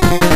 Thank you.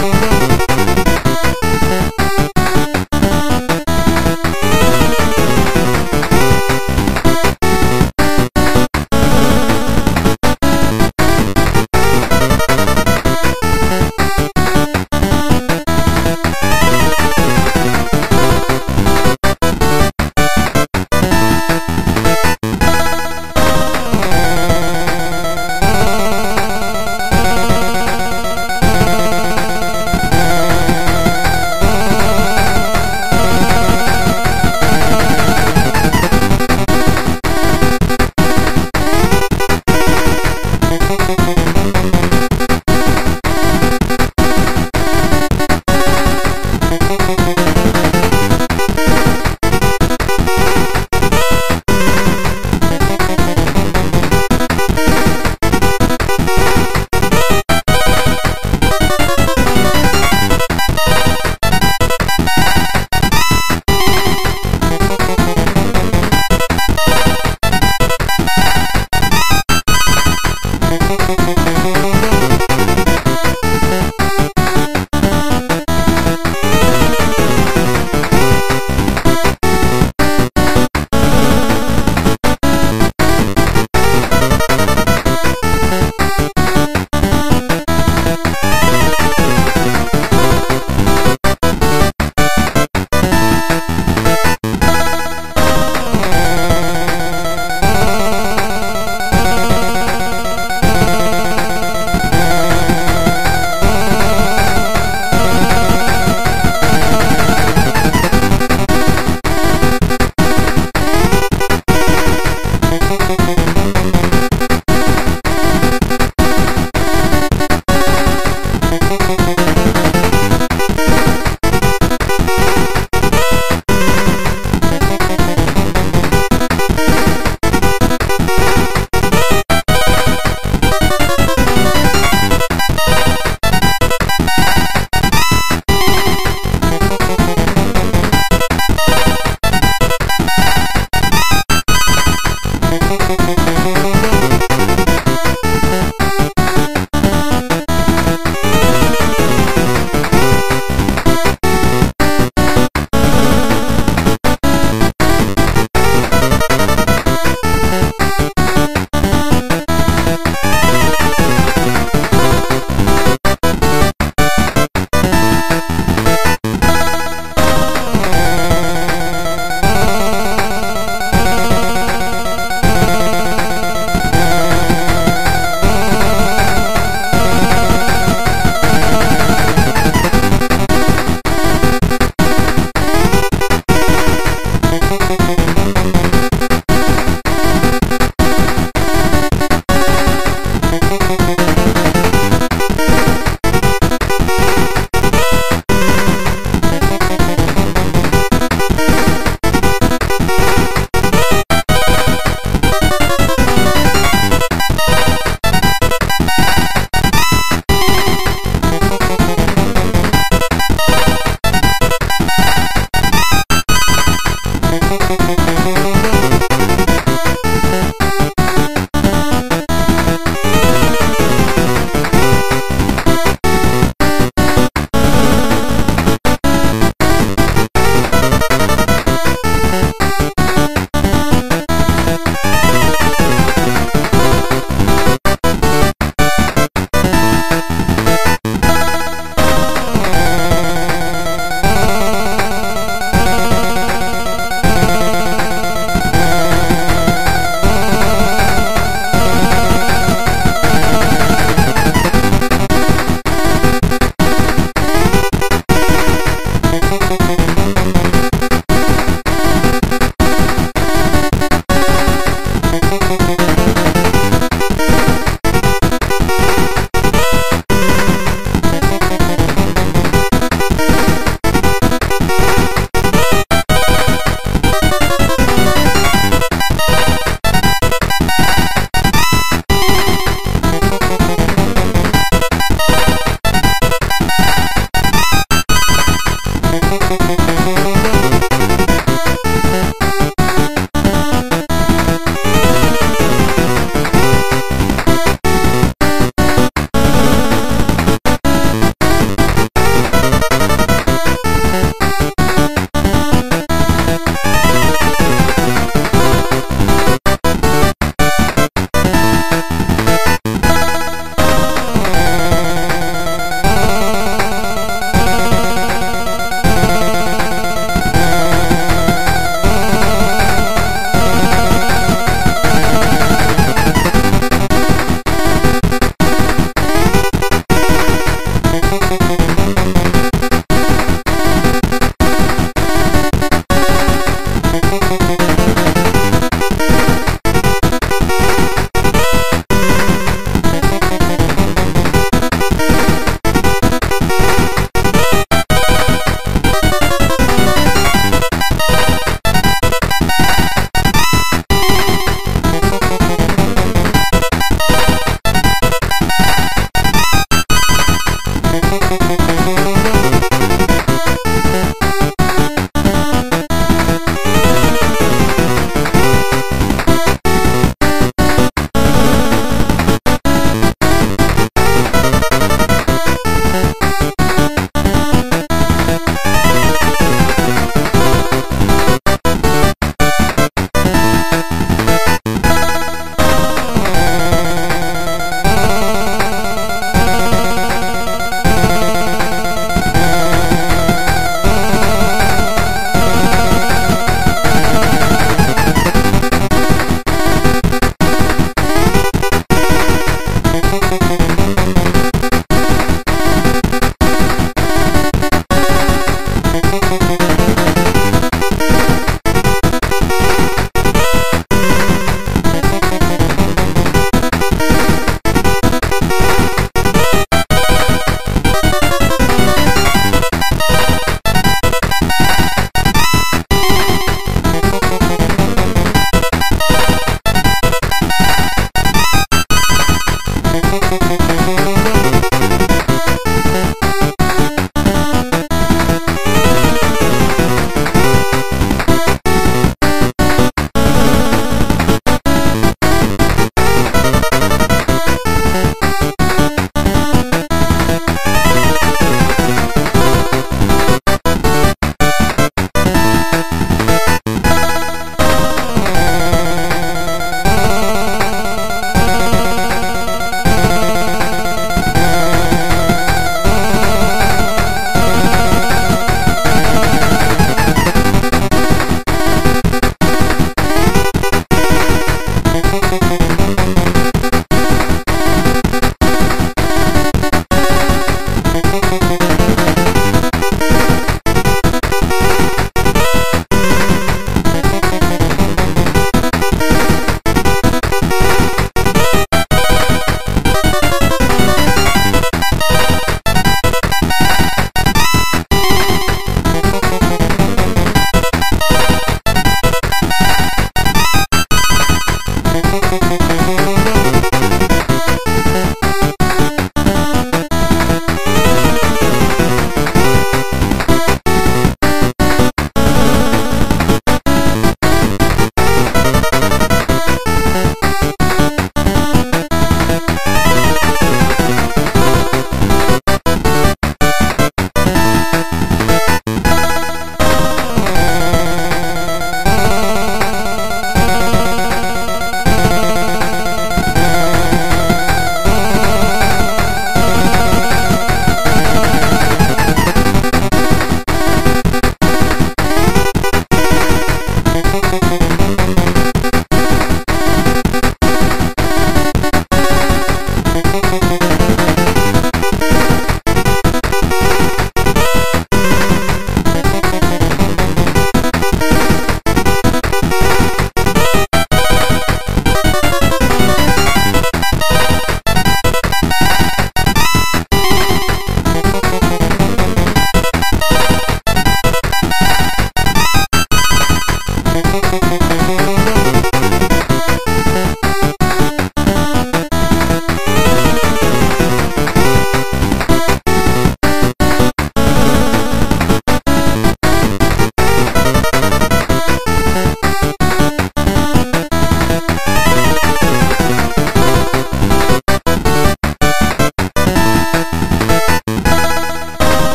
Thank you. Thank you.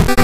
you